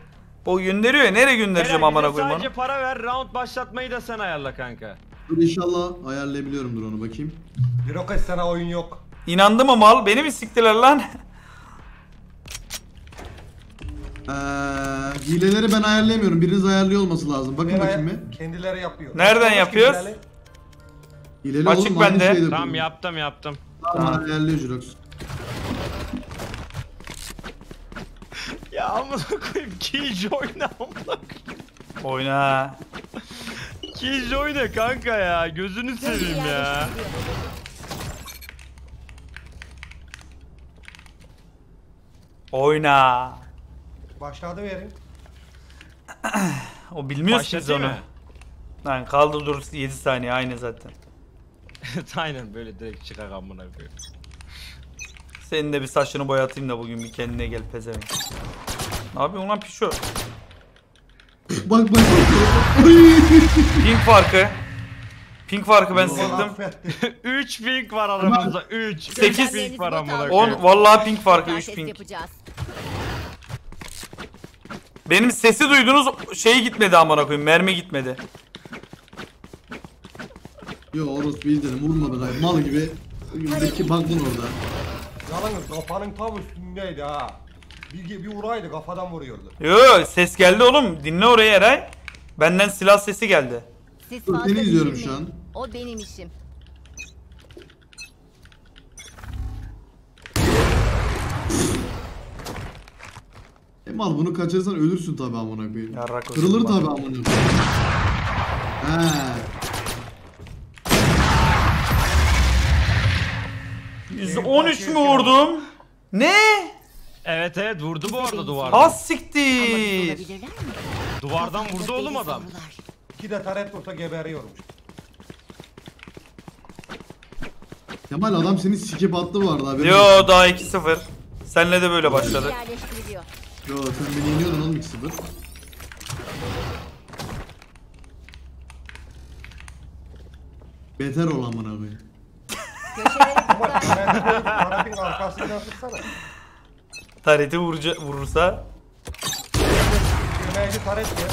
o gönderiyor ya. Nereye göndereceğim amına koyayım Sadece onu? para ver, round başlatmayı da sen ayarla kanka. Dur inşallah ayarlayabiliyorumdur onu bakayım. Bir roket sana oyun yok. İnandı mı mal? Beni mi siktiler lan? Ee, hileleri ben ayarlayamıyorum. Biriniz ayarlıyor olması lazım. Bakın Ben bakayım bir. Kendileri yapıyor. Nereden yapıyoruz? kendileri. Hileli Açık oğlum aynı bende. şeyde Tamam yaptım yaptım. Tamam ayarlıyor Jirox. Ya amına koyayım Killjoy ne amına koyayım? Oyna. Killjoy ne kanka ya? Gözünü seveyim ya. Oyna. Başladı verin. O bilmiyoruz ki biz Başlatayım onu. mı? Lan kaldı dur 7 saniye aynı zaten. Aynen böyle direkt çıkar amına koyayım. Senin de bir saçını boyatayım da bugün bir kendine gel pezevenk. Ne yapıyorsun lan pişo? Bak bak bak. Oy! Pink farkı. Pink farkı ben sildim. affetti. 3 ping var aramızda 3. Sekiz. ping var amına 10 koyayım. vallahi pink farkı 3 Test pink. yapacağız. Benim sesi duydunuz şey gitmedi amına koyayım mermi gitmedi. Yo orospu izledim vurmadı gayet mal gibi. Zeki baktın orada. Yalnız kafanın tam üstündeydi ha. Bir, bir vuraydı kafadan vuruyordu. Yo ses geldi oğlum dinle orayı Eray. Benden silah sesi geldi. Siz Dur, fazla seni izliyorum şu an. O benim işim. E mal bunu kaçırırsan ölürsün tabi amına koyayım. Yarrak olsun Kırılır bak. tabi amına koyayım. He. 113 mü vurdum? Ne? Evet evet vurdu bu arada duvardan. Az Ama siktir. olabilirler mi? Duvardan vurdu oğlum adam. İki de taret vursa geberiyormuş. Kemal adam seni sikip attı bu arada haberin olsun. Yo daha 2-0. Senle de böyle başladık. Yerleştiriliyor. Yo sen beni yeniyordun oğlum 2-0. Beter ol amına koyayım. Ama tareti koyup taretin arkasından tutsana. Tareti vurca, vurursa. Yemeğci taret ya.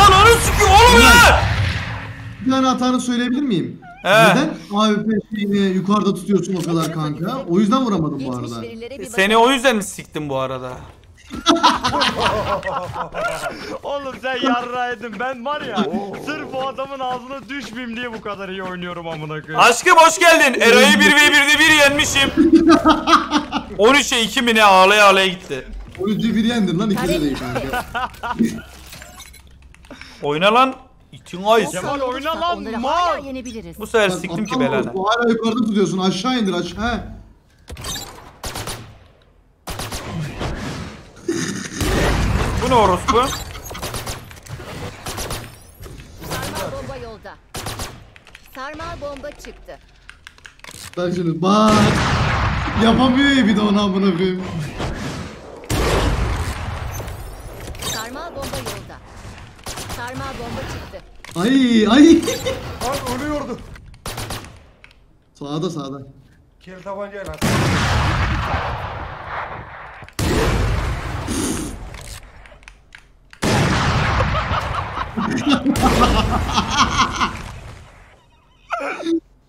Ananı sikiyor oğlum ya! Bir tane hatanı söyleyebilir miyim? He. Neden AWP şeyini yukarıda tutuyorsun o kadar kanka? O yüzden vuramadım bu arada. Seni o yüzden mi siktim bu arada? Oğlum sen yarraydın ben var ya sırf o adamın ağzına düşmeyeyim diye bu kadar iyi oynuyorum amına koyayım. Aşkım hoş geldin. Eray'ı 1v1'de 1 yenmişim. 13'e 2 mi ne ağlaya ağlaya gitti. Oyuncuyu bir yendin lan ikide değil kanka. Oyna lan. İtin. Kemal bakım oyna lan, onları mal. hala yenebiliriz. Bu sefer siktim ki belanı. Bu hala yukarıda tutuyorsun aşağı indir aşağı. He. Bu ne orospu? Sarmal bomba yolda. Sarmal bomba çıktı. Bak şimdi bak. Yapamıyor ya bir de onu amına koyayım. Sarmal bomba yolda. Sarmal bomba çıktı. Ay ay. Lan ölüyordu. Sağda sağda. Kel tabancayla.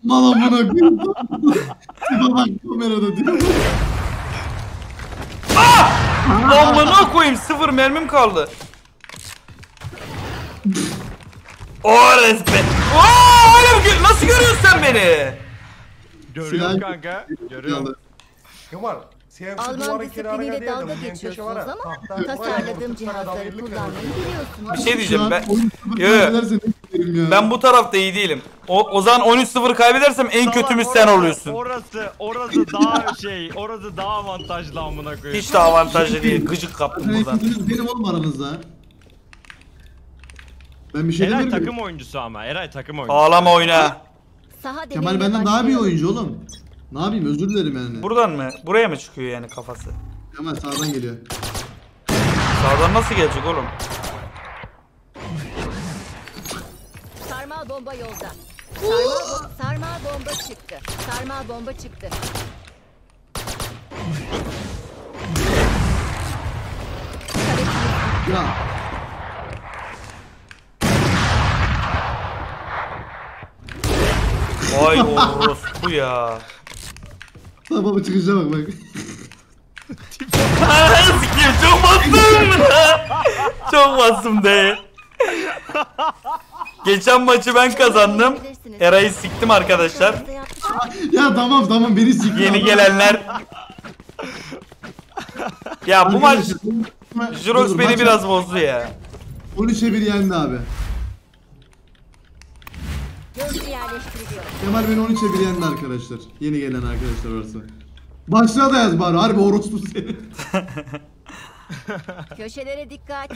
Mal amına koyayım. Tipe bak kamerada diyor. Amına koyayım sıfır mermim kaldı. Ores be. Oo, öyle mi gö- Nasıl görüyorsun sen beni? Görüyorum Silah- kanka. Görüyorum. Kemal. Sen şu Alman duvarın kenarına disipliniyle değil de dalga bu geçiyorsunuz var ya, ama tahta tasarladığım cihazları kullanmayı biliyorsunuz. Bir şey diyeceğim ben. Yo, Yo. ya. Ben bu tarafta iyi değilim. O, o zaman 13-0 kaybedersem en kötümüz sen orası- oluyorsun. Orası, orası daha şey, orası daha avantajlı amına koyayım. Hiç de avantajlı değil. Gıcık kaptım buradan. benim oğlum aranızda. Ben bir şey Eray demiyorum. takım oyuncusu ama. Eray takım oyuncusu. Ağlama oyna. Saha Kemal benden daha bir başlayalım. oyuncu oğlum. Ne yapayım özür dilerim yani. Buradan mı? Buraya mı çıkıyor yani kafası? Kemal sağdan geliyor. Sağdan nasıl gelecek oğlum? Sarmal bomba yolda. Sarmal bomba çıktı. Sarmal bomba çıktı. Ya Vay orospu ya. Lan baba çıkışa bak bak. Sikiyim çok bastım. çok bastım değil. Geçen maçı ben kazandım. Eray'ı siktim arkadaşlar. Ya tamam tamam beni sik. Yeni gelenler. Ya bu maç Jirox beni biraz bozdu ya. 13'e 1 yendi abi. Gözcü yerleştiriliyor. Kemal beni 13'e 1 yendi arkadaşlar. Yeni gelen arkadaşlar varsa. Başlığa da yaz bari harbi orospu seni. Köşelere dikkat.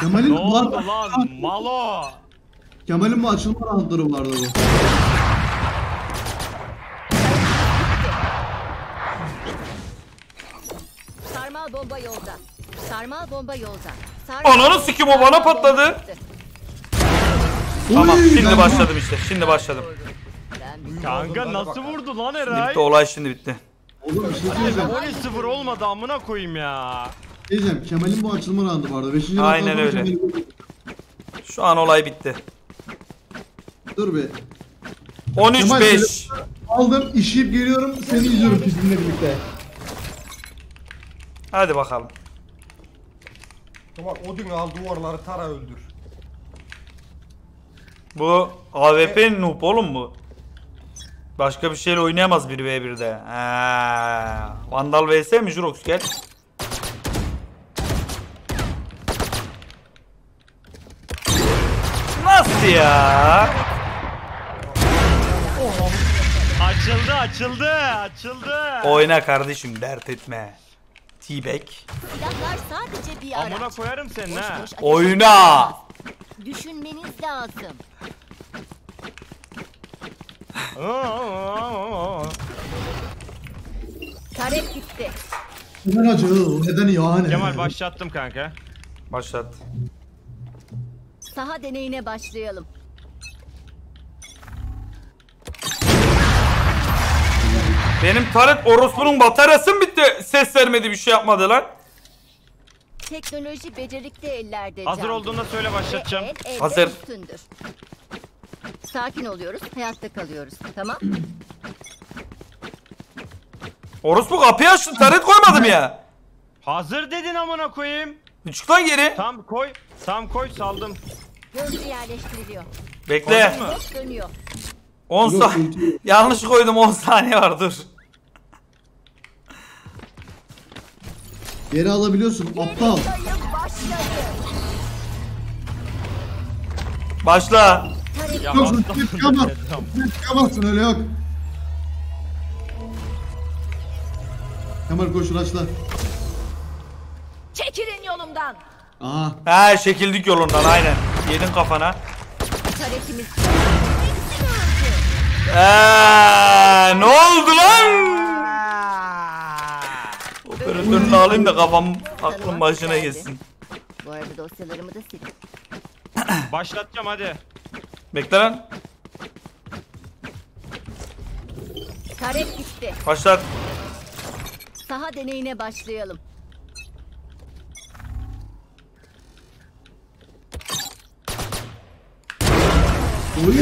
Kemal'in Ne bu oldu arada- lan? Malo. Kemal'in bu açılma roundları vardı bu. Sarmal bomba yolda. Sarmal bomba yolda. Sarmal Ananı sikim, o bana sarmal patladı. Tamam şimdi başladım işte. Şimdi başladım. Kanka nasıl vurdu lan Eray? Bitti olay şimdi bitti. Oğlum bir şey söyleyeceğim. 13-0 olmadı amına koyayım ya. Diyeceğim Kemal'in bu açılma roundu vardı. 5. Aynen öyle. Şu an olay bitti. Dur be. 13-5. Aldım işeyip geliyorum seni izliyorum bizimle birlikte. Hadi bakalım. Kemal Odin al duvarları tara öldür. Bu AWP noob oğlum bu. Başka bir şeyle oynayamaz 1v1'de. Ha. Vandal vs mi Jurox gel. Nasıl ya? Açıldı açıldı açıldı. Oyna kardeşim dert etme. T-Bag. Silahlar sadece bir araç. Amına koyarım senin ha. Oyna. Düşünmeniz lazım. Tarek gitti. Neden acı? Neden yani? Kemal başlattım kanka. Başlat. Saha deneyine başlayalım. Benim Taret orospunun bataryası mı bitti? Ses vermedi bir şey yapmadı lan. Teknoloji becerikli ellerde Hazır olduğunda söyle başlatacağım. Ve el elde Hazır. üstündür. Sakin oluyoruz, hayatta kalıyoruz. Tamam? Orospu kapıyı açtın Taret koymadım ya. Hazır dedin amına koyayım. Çık lan geri. Tam koy. Tam koy saldım. Gözcü yerleştiriliyor. Bekle. Dönüyor. 10 Yok, saniye. Yanlış koydum 10 saniye var dur. Geri alabiliyorsun aptal. Başla. Yok çıkamaz. Sen çıkamazsın öyle yok. Kemal koş uğraşla. çekilin yolumdan. Aha. Ha şekildik yolundan aynen. Yedin kafana. Taretimiz Eee, ne oldu lan? Operatörünü alayım da kafam aklım başına geçsin. Bu arada dosyalarımı da sil. Başlatacağım hadi. Bekle lan. Taret gitti. Başlat. Saha deneyine başlayalım. Oy.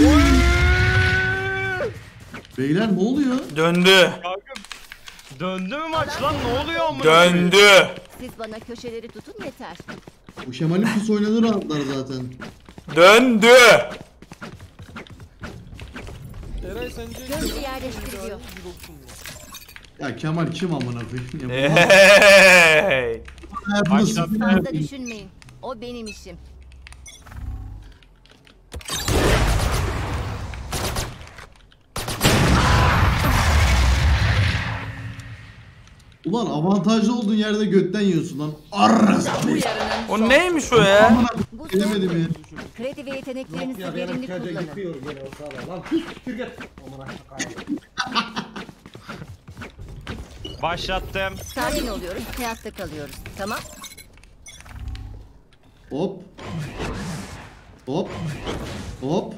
Beyler ne oluyor? Döndü. Döndü mü maç lan ne oluyor amına? Döndü. Siz bana köşeleri tutun yeter. Bu Şemal'in pus oynadığı roundlar zaten. Döndü. Gözcü yerleştiriliyor. Ya Kemal kim amına koyayım ya? Hey. Başlat. sıfır Fazla yapayım. düşünmeyin. O benim işim. Ulan avantajlı olduğun yerde götten yiyorsun lan. Arras. O neymiş o ya? Bu Bilemedim ya. ve yeteneklerinizi verimli kullanın. o. Lan git. Amına. Başlattım. Sakin oluyoruz, hayatta kalıyoruz. Tamam? Hop. Hop. Hop.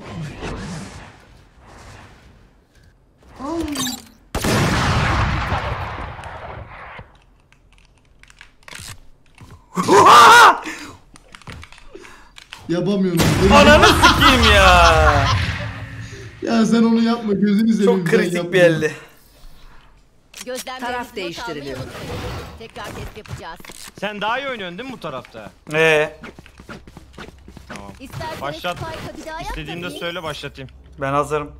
Yapamıyorum. Ananı sikeyim ya. Ya sen onu yapma gözünü seveyim. Çok kritik bir elde. Taraf değiştiriliyor. Tekrar test yapacağız. Sen daha iyi oynuyorsun değil mi bu tarafta? Ee, Tamam. İsterseniz Başlat. İstediğinde söyle başlatayım. ben hazırım.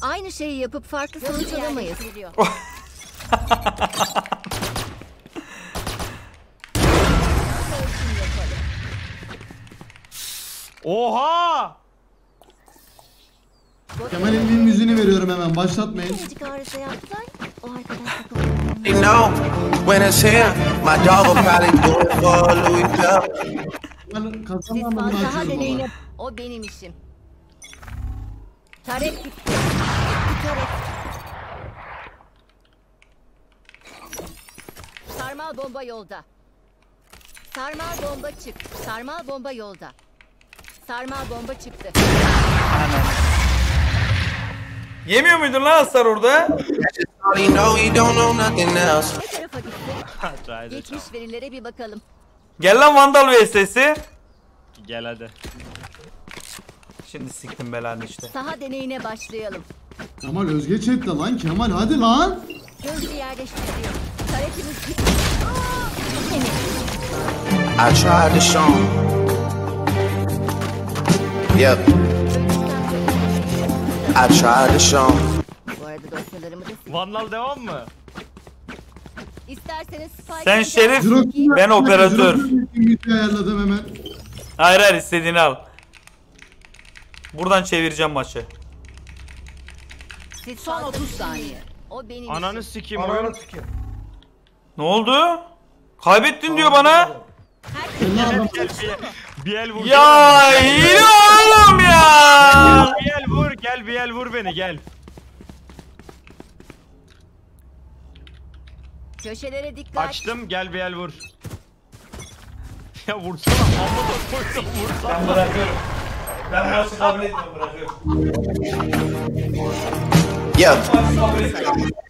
Aynı şeyi yapıp farklı sonuç alamayız. Oha! Kemal'in bir müziğini veriyorum hemen başlatmayın. Minicik arıza yaptılar. O arkadan know, when it's here, my dog will probably do it for Louis Vuitton. Kemal Siz kazanmadan bunu fazla açıyorum deneyine... ama. O benim işim. Taret gitti. Gitti taret. Sarmal bomba yolda. Sarmal bomba çık. Sarmal bomba yolda. Sarmal bomba çıktı. Yemiyor muydun lan hasar orada? Ne tarafa gitti? Geçmiş verilere bir bakalım. Gel lan Vandal VS'si. Gel hadi. Şimdi siktim belanı işte. Saha deneyine başlayalım. Kemal Özge chatte lan Kemal hadi lan. Gözcü yerleştiriliyor. Taretimiz gitti. Aa, Emin. I tried to show 'em. Yep, I tried to show. Bu arada dosyalarımı da sil. Vandal devam mı? İsterseniz Spike'a Sen şerif, ben operatör. Ayarladım hemen. Hayır hayır istediğini al. Buradan çevireceğim maçı. Siz Son fazla 30 düşünmeyin. saniye. O benim Ananı sikeyim oyun. Ananı sikeyim. Ne oldu? Kaybettin diyor bana. Gel bir, bir el vur. Ya yine oğlum ya. Gel bir el vur gel bir el vur beni gel. Köşelere dikkat. Açtım gel bir el vur. Ya vursana amma da koydum vursana. Ben bırakıyorum. Ben maçı kabul etmiyorum bırakıyorum. Etmiyorum.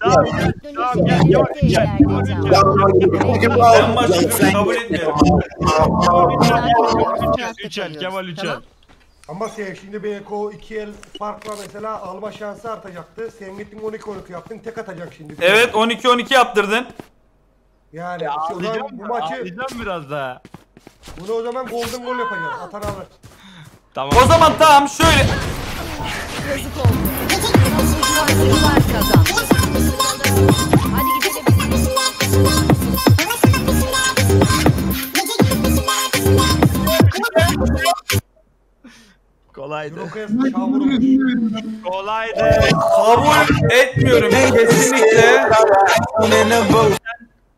Tamam gel tamam gel gel gel. Ben maçı kabul etmiyorum. Üç el Kemal üç el. Tamam. Ama sen şimdi belki o iki el farkla mesela alma şansı artacaktı. Sen gittin 12-12 yaptın tek atacak şimdi. Evet 12-12 yaptırdın. Yani o zaman bu maçı biraz daha. bunu o zaman golden gol yapacağız. Atan alır. Tamam. O zaman tamam şöyle. Yazık oldu. Yıllar kazandı. Hadi gidelim. Kolaydı. Kabul etmiyorum kesinlikle.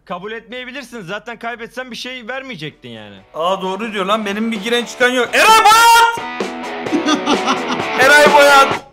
Kabul etmeyebilirsin. Zaten kaybetsen bir şey vermeyecektin yani. Aa doğru diyor lan benim bir giren çıkan yok. Eray Boyat! Eray Boyat!